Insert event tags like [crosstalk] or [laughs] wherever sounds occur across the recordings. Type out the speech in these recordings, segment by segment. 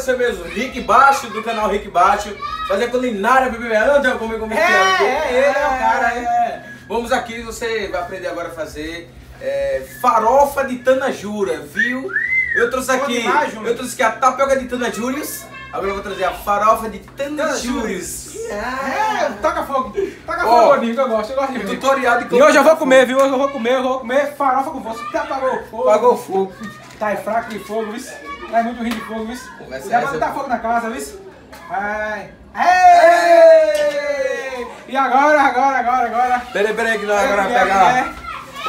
você mesmo, Rick Baixo, do canal Rick Baixo. Fazer culinária, bebê. Não, tem como comer É, é, ele é o cara, é. Vamos aqui, você vai aprender agora a fazer é, farofa de tanajura, viu? Eu trouxe aqui, demais, eu trouxe aqui a tapioca de tanajúrios. Agora eu vou trazer a farofa de tanajúrios. É, toca fogo. Toca Ó, fogo, que eu gosto. Eu gosto de tutorial de E hoje eu vou comer, viu? Hoje eu vou comer, eu vou comer farofa com você. Já apagou o fogo. Pagou o fogo. Tá fraco de fogo, viu? Tá muito ruim de fogo, viu? Conversa vai botar fogo na casa, viu? Vai. Ei! E agora, agora, agora, agora? Peraí, peraí, que nós agora Colher, pegar.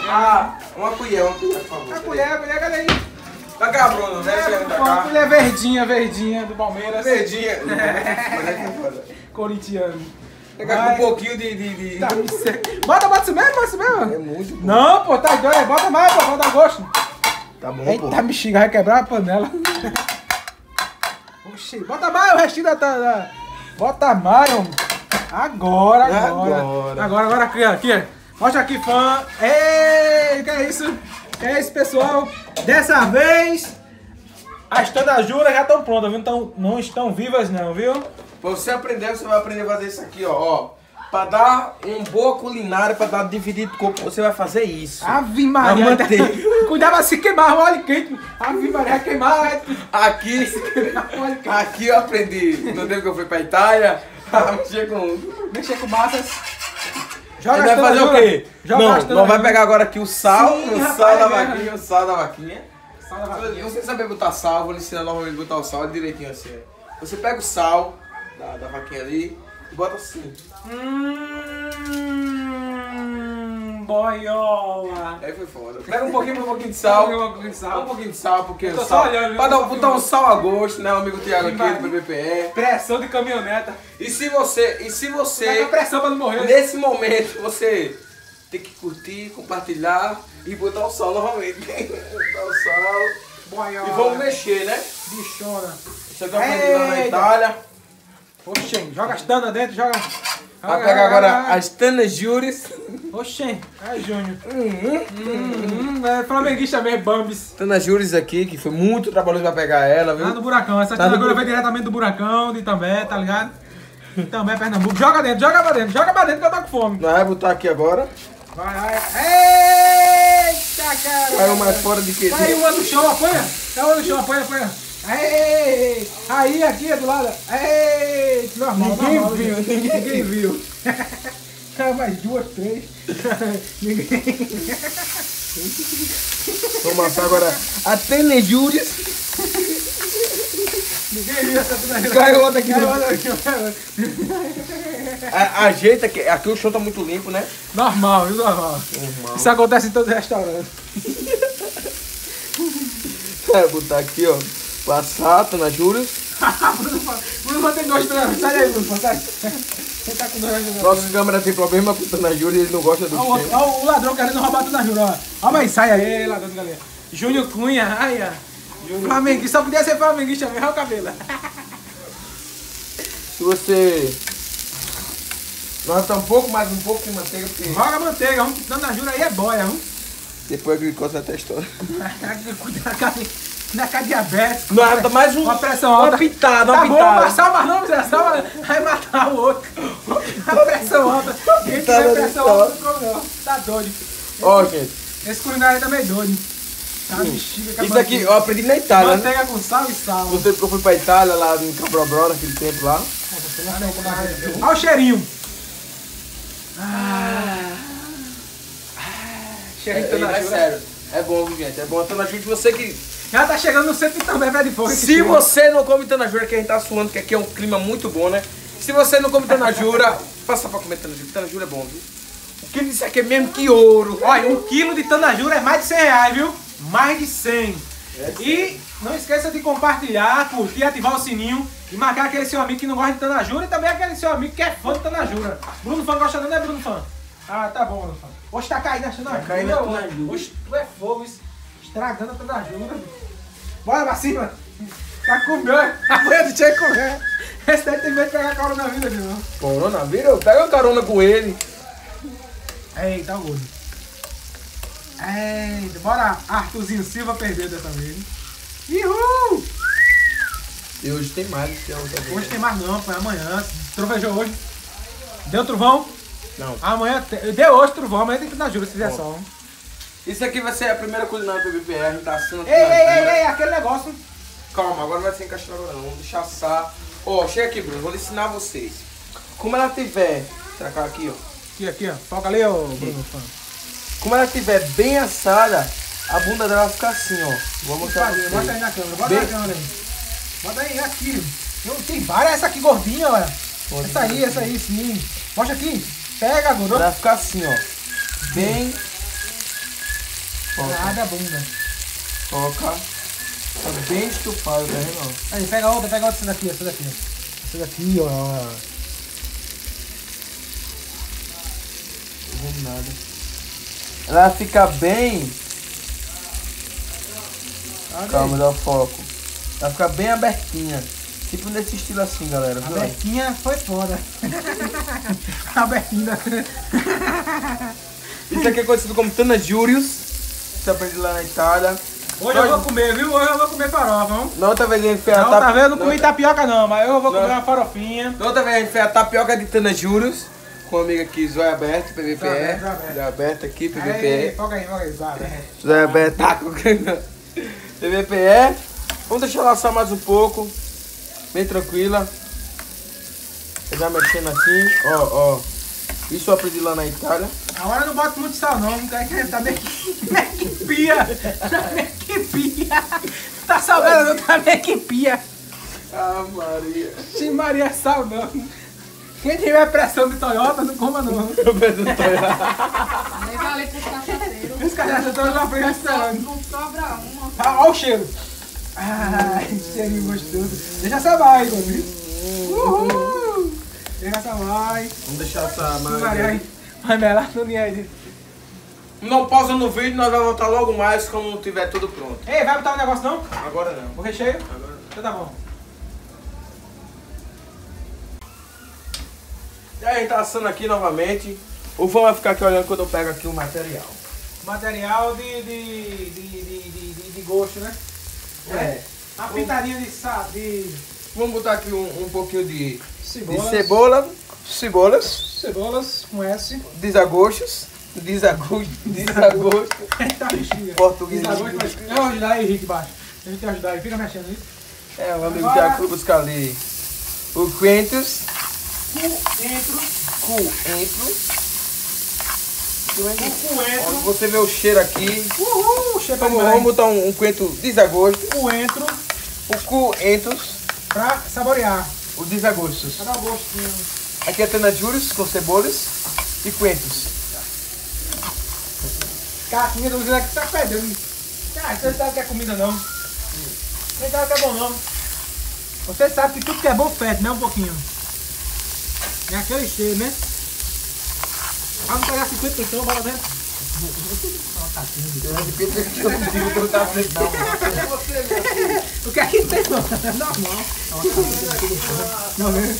Ah, uma colher, uma colher, por favor. A colher, a colher, cadê aí? Pra cá, Bruno, pra É, cá. colher verdinha, verdinha do Palmeiras. Verdinha. [laughs] Corintiano. Pegar com um pouquinho de. de, de... Tá, segue. Bota, bota isso mesmo, bota isso É mesmo. muito bom. Não, pô, tá doido. Bota mais, pô, bota gosto. Tá bom, pô. Eita, bexiga, vai quebrar a panela. Oxi, bota mais o restinho da... da- Bota mais, homem. Agora, agora. Agora. Agora, agora, aqui, aqui. Mostra aqui, fã. Ei, que é isso? Que é isso, pessoal? Dessa vez, as tandajuras já estão prontas, viu? Então, não estão vivas não, viu? Pra você aprender, você vai aprender a fazer isso aqui, ó. ó. Pra dar uma boa culinária, pra dar dividido corpo, você vai fazer isso. Ave Maria. A manteiga. [laughs] Cuidado pra se queimar, o óleo quente. Ave Maria, queimar. Aqui, quente. aqui eu aprendi, no tempo que eu fui pra Itália, [laughs] mexer com... Mexer com massas. Ele vai fazer o quê? Não, nós vai pegar agora aqui o sal, Sim, o rapaz, sal da é. vaquinha, o sal da vaquinha. Sal da vaquinha. Se você saber botar sal, vou ensinar novamente a botar o sal direitinho assim. Você pega o sal da, da vaquinha ali e bota assim. Hum, boiola. Aí foi foda. Pega um pouquinho, um pouquinho de sal. Um pouquinho de sal. Um pouquinho de sal, porque o só sal. olhando? Pra dar, botar um sal a gosto, né? O amigo Thiago aqui do BBPE. Pressão de caminhoneta. E se você. E se você. pressão pra não morrer. Nesse momento você tem que curtir, compartilhar e botar o sal novamente. [laughs] botar o sal. Boiola. E vamos mexer, né? Bichona. Isso aqui aprendi lá na. Itália. Oxê, joga as tanas dentro, joga. Vai pegar agora joga. as tanajures. Oxê, é Júnior. Hum, é flamenguista mesmo, Bambis. Tanajures aqui, que foi muito trabalhoso pra pegar ela, Lá no viu? buracão, essa Tá no agora vem diretamente do buracão, de Itambé, tá ligado? Itambé, Pernambuco. Joga dentro, joga pra dentro, joga pra dentro que eu tô com fome. Vamos botar aqui agora. Vai, vai. Eita, cara. Caiu mais fora de que. Caiu uma no chão, apanha. Caiu uma no chão, apanha, apanha. Ei, aí, aqui, do lado. Ei, normal, Ninguém normal, viu, gente. ninguém ninguém viu. [laughs] Caiu mais duas, três. [laughs] ninguém. Vamos agora a Tanajures. Ninguém viu essa tudo Caiu outra aqui. Caiu outra aqui. A- Ajeita que aqui o chão tá muito limpo, né? Normal, viu, normal. Normal. Isso acontece em todos os restaurantes. [laughs] É, botar aqui, ó. Passar, Tanajures. [laughs] Bruno não tem nojo, não. Sai daí, Bruno, sai. Você tá com nojo, não. Nossa câmera tem problema com o Tanajures, ele não gosta do Olha o, o ladrão querendo roubar tudo na jura, ó. Olha aí, sai aí, ladrão de galinha. Júnior Cunha, ai, ó. Flamenguista, só podia ser flamenguista mesmo, olha o cabelo. [laughs] Se você... Tá um pouco mais, um pouco de manteiga, porque Joga manteiga, vamos dando na jura aí é boia, vamos. depois a glicose vai ter história. Cuidado na cara diabetes. Nada, mais um, Uma pressão alta. uma pitada, uma Tá bom, pitada. passar mas não, Zé, só vai matar o outro. A pressão alta. Quem tiver de pressão alta, não come não. Tá doido. Ó, gente, Esse culinário também é doido. Tá bexiga com a isso aqui eu aprendi na Itália, né? Manteiga com sal e sal. Que eu fui pra Itália, lá em Cabrobró, naquele tempo lá. Olha o cheirinho. Cheirinho É, de é tanajura. sério, é bom, gente? É bom. Tanajura, você que... Já tá chegando no centro também, pé de fogo. esse Se você não come tanajura, que a gente tá suando, que aqui é um clima muito bom, né? Se você não come tanajura, faça pra comer tanajura. Tanajura é bom, viu? O quilo disso aqui é mesmo que ouro. Olha, um quilo de tanajura é mais de 100 reais, viu? Mais de 100. E não esqueça de compartilhar, curtir, ativar o sininho e marcar aquele seu amigo que não gosta de tanajura e também aquele seu amigo que é fã de tanajura. Bruno Fã gosta não, né, Bruno Fã? Ah, tá bom, Bruno Fã. Hoje tá caindo a tanajura. caindo a tanajura. Hoje tu é fogo, isso. estragando a tanajura. Bora pra cima. Tá comendo. Amanhã tu tinha que comer. Esse daí tem medo de pegar coronavírus, não. Coronavírus? Pega uma carona com ele. Eita, gordo. Eita, bora Arthurzinho Silva perder dessa vez. Uhul! E hoje tem mais que a. Hoje tem mais não, foi amanhã. Trovejou hoje. Deu trovão? Não. Amanhã. Deu hoje trovão, amanhã tem que na jura se fizer sol. Isso aqui vai ser a primeira culinária do PBPR, tá assando Ei, ei, ei, ei, aquele negócio. Calma, agora não vai ser encaixado agora não. Vamos deixar assar. Ó, chega aqui, Bruno. Vou ensinar vocês. Como ela tiver. Ela aqui, ó? Aqui, aqui, ó. Foca ali, ô Bruno. Como ela tiver bem assada, a bunda dela vai ficar assim, ó. Vou mostrar pra Bota aí na câmera, bota Bem- na câmera aí. Bota aí, aqui. Tem várias, essa aqui gordinha, olha. Essa aí, essa aí, sim. Mostra aqui. Pega, Ela gordo. vai ficar assim, ó. Bem. Foca, Nada, bunda. foca. Tá bem estufado, tá vendo? ó? Aí, pega outra, pega outra, essa daqui, essa daqui. Essa daqui, ó. Não vendo nada. Ela vai ficar bem. Olha Calma, aí. dá o foco. Ela vai ficar bem abertinha. Tipo nesse estilo assim, galera. Viu? aí? Bertinha foi foda. [laughs] a Bertinha. Isso aqui é conhecido como Tana Júrius. Você aprende lá na Itália. Hoje eu vou comer, viu? Hoje eu vou comer farofa, viu? Na outra vez a gente fez a Não, tá vendo? Eu não comi outra- tapioca não, mas eu vou Não. comer uma farofinha. Na outra vez a gente fez a tapioca de Tana Júrius. Com a amiga aqui, Zóia Aberto, PVPE. Zóia Aberto, Zóia Aberto. Zóia Aberto aqui, Aí, PVPE. foca aí, foca aí, vai. Zóia Aberto tá com PVPE. Vamos deixar ela assar mais um pouco. Bem tranquila. Eu Já mexendo assim, ó, ó. Isso eu aprendi lá na Itália. Agora eu não boto muito sal não, que tá meio que, meio que pia. Tá meio que pia. Tá salgado não, tá meio que pia. Ah, Maria. Sim, Maria, sal não. Quem tiver pressão de Toyota, não coma não. Eu peço Toyota. Leva ali pros cachaceiros. Os já estão na pressão. Não sobra uma. Olha o cheiro. Ai, cheirinho gostoso. Deixa essa vai, Igor. Uhul. Deixa essa vai. Vamos deixar essa Maria. vai melar ninho aí. Não pausa no vídeo, nós vamos voltar logo mais quando tiver tudo pronto. Ei, vai botar um negócio não? Agora não. O recheio? Agora Então tá bom. E aí, a gente tá assando aqui novamente. O Vão vai ficar aqui olhando quando eu pego aqui o material. Material de, de, de, de, de, de, de gosto, né? É. Uma pitadinha de, sa- de Vamos botar aqui um, um pouquinho de, cebola, cebolas, Cebolas com S. desagostos, [laughs] desagosto, desagosto, tá bexiga. português. Desagosto, mas- ajudar aí, Henrique, baixo. A gente vai ajudar aí. Fica mexendo aí. É, o amigo Agora- foi buscar ali o Quentus, Coentro. coentro. O Ó, coentro. Você vê o cheiro aqui. Uhul, cheiro Vamos, vamos botar um, um coentro desagosto, Coentro o coentros, pra saborear. o desagostos. Pra dar gostinho. Aqui é tenajures com cebolas e coentros. Caquinha do Zé que tá perdendo. Ah, você sabe que é comida não. Você sabe que é bom não. Você sabe que tudo que é bom fede, né? Um pouquinho. É aquele cheiro, né? Vamos pegar 50 pessoas, bora ver. Que não que não. O que é que tem? É normal. Não, né?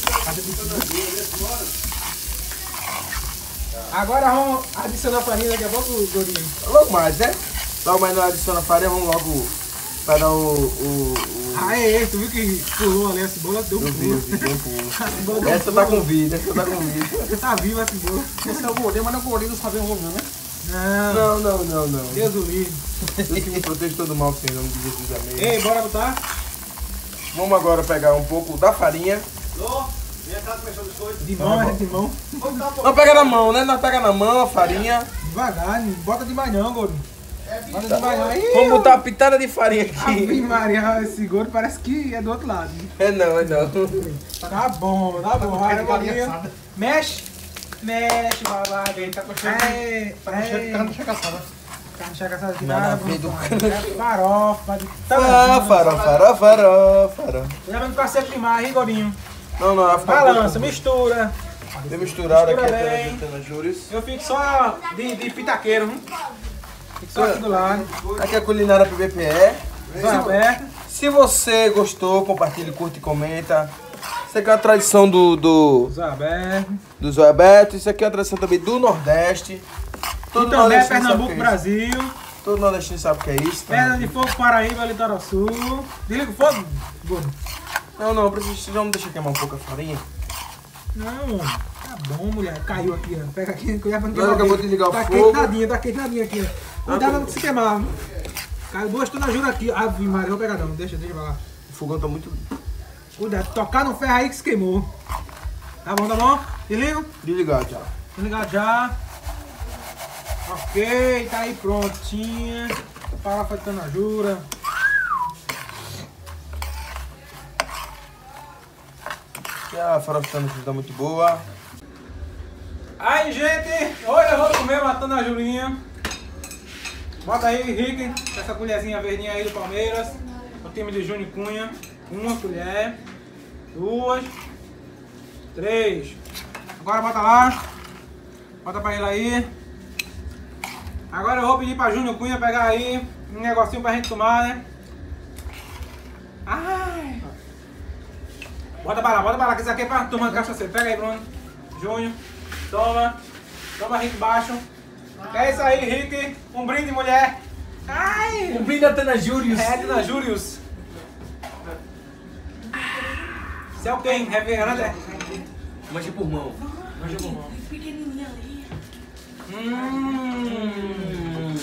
Agora vamos adicionar farinha daqui a pouco, Gordinho. Logo mais, né? Logo mais nós adiciona farinha, vamos logo para dar o. o, o... Ah, é, é, tu viu que pulou ali a cebola? Deu um pulo. vi, deu um pulo. [laughs] Essa tá com vida, essa tá com vida. Tá viva a cebola. Esse é o gordinho, mas não é o gordinho dos cabelos rolando, né? Não, Não, não, não, não. Deus o livre. Deus que me protege todo mal, Senhor, em nome de Jesus, amém. Ei, bora botar? Vamos agora pegar um pouco da farinha. De mão, é de mão. Não pega na mão, né? Nós pega na mão a farinha. Devagar, não bota demais não, gordo. Bota demais não. Ih, Vamos botar uma pitada de farinha Ave aqui. Maria, esse gordo parece que é do outro lado. É não, é não. Tá bom, tá bom. Gordinho. Mexe. Mexe, vai lá. Tá com cheiro É, Tá com cheiro de é. carne chegaçada. Carne chega essa de Nada a É farofa. de- Tá Ah, vendo? farol, farol, farol, farol. Já vai ficar seco demais, hein, gordinho? Não, não, ficar Balança, mistura. Tem misturado aqui até bem. na Júris. Eu fico só de, de pitaqueiro, hein? Fico só aqui do lado. Aqui é a culinária PBPE. Vai aberto. Se você gostou, compartilhe, curte e comenta. Isso aqui é a tradição do, do, Zóio aberto. do Aberto. Isso aqui é a tradição também do Nordeste. E Todo também é nordestino sabe Pernambuco, é Brasil. Todo nordestino sabe o que é isso. tá? Pedra de Fogo, Paraíba, Litoral Sul. Desliga o fogo, gordo. Não, não, preciso. Já não deixa queimar um pouco a farinha. Não, tá bom, mulher. Caiu aqui, ó. Pega aqui, cuidado pra não Agora que eu vou desligar o tá fogo. Quente nadinha, tá quente nadinha aqui, ó. Cuidado pra não se queimar. Caiu duas tonajuras aqui. Ave Maria, vou pegar não. Deixa, deixa pra lá. O fogão tá muito. Cuidado, tocar no ferro aí que se queimou. Tá bom, tá bom? Desliga? Desligado já. Desligar já. Ok, tá aí prontinha. Farofa de tanajura. A farofa tá muito boa. Aí, gente, hoje eu vou comer uma tanajurinha. Bota aí, Rick, essa colherzinha verdinha aí do Palmeiras. O time de Júnior Cunha. Uma colher. Duas. Três. Agora bota lá. Bota pra ele aí. Agora eu vou pedir pra Júnior Cunha pegar aí um negocinho pra gente tomar, né? Ai! Bota pra lá, bota pra lá, que isso aqui é pra turma cachaceiro. Pega aí, Bruno. Júnior. Toma. Toma, Rick, baixo. É isso aí, Rick. Um brinde, mulher. Ai! Um brinde da Tana Július. É, Dona Július. Isso é o quem? Refrigerante? é? Mancha por mão. Manja por mão. Pequenininha ali. Hum,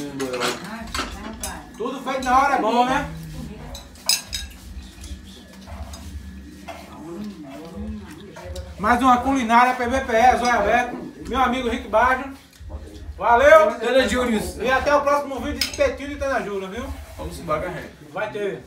tudo feito na hora é bom, né? Mais uma culinária PBPE, Zóia Aberto. Meu amigo Rick Baggio. Valeu! Tana Július. E até o próximo vídeo de Petinho de Tanajura, viu? Vamos embora, gente. Vai ter.